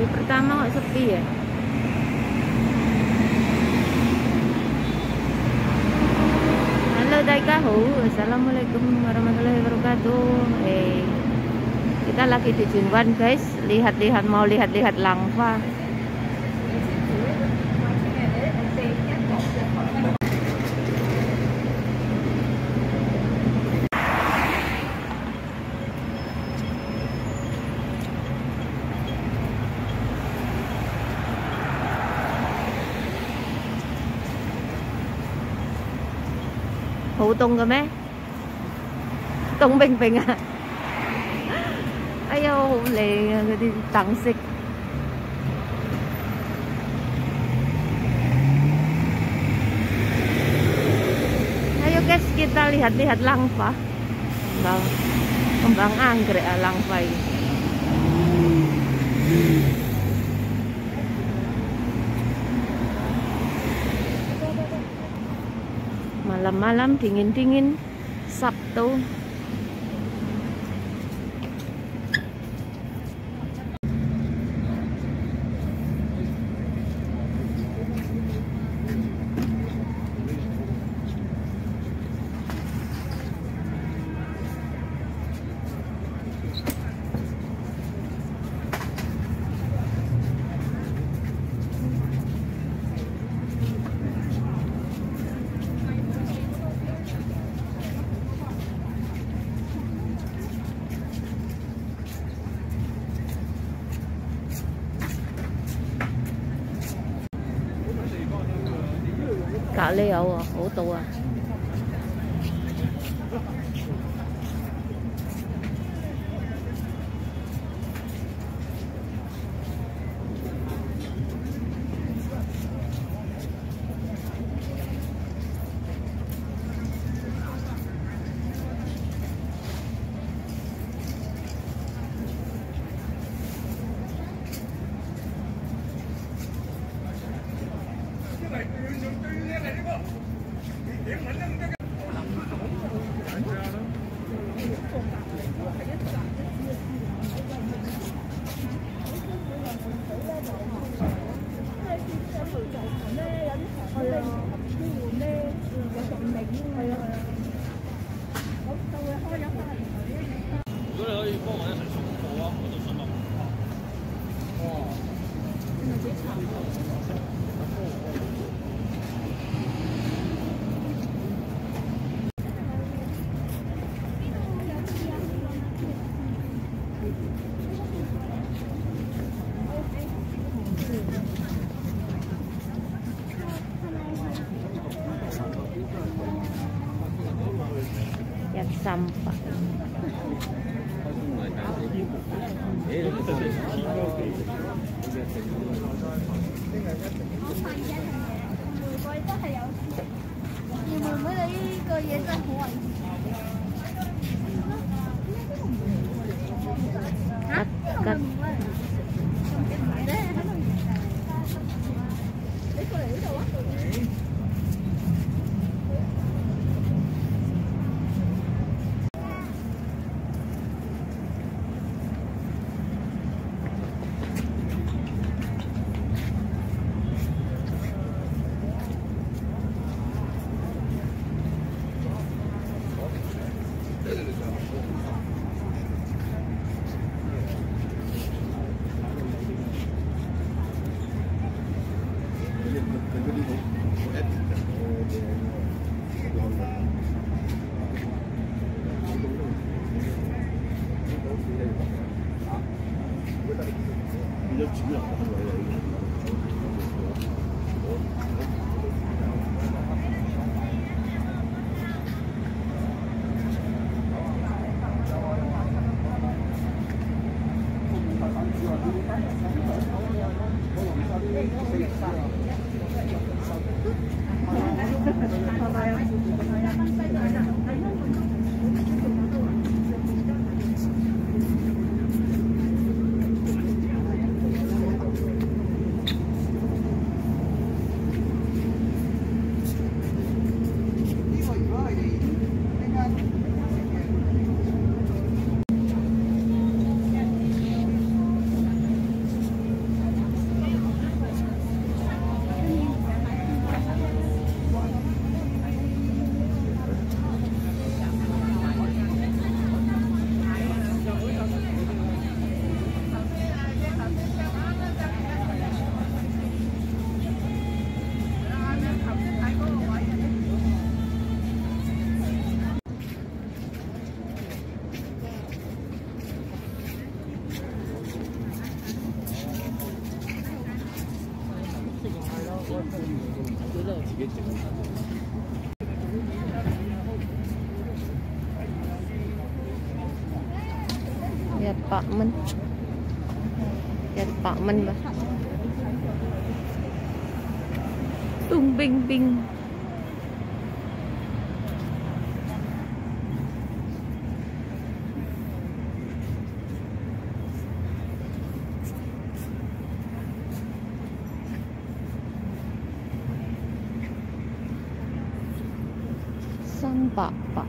hari pertama kok sepi ya? Halo Daikahu. Assalamualaikum warahmatullahi wabarakatuh. Eh kita lagi di Junwan guys. Lihat-lihat mau lihat-lihat langfa hủ tung rồi mấy tung bình bình à. Ấy hủ lì người đi tặng xịt. Ayo guys, kita lihat-lihat langpa Kembang, kembang anggrek ah, langfa ini. Malam-malam dingin-dingin Sabtu 嗱，呢有喎，好到啊！如果你可以幫我一齊送貨啊，我都想問。哇！邊度幾慘啊？玫瑰都係有而妹妹你呢個嘢真係好危險。Gracias. Giật Pak mình Giật Pak mình Mbak. Tung bing bing. 新爸爸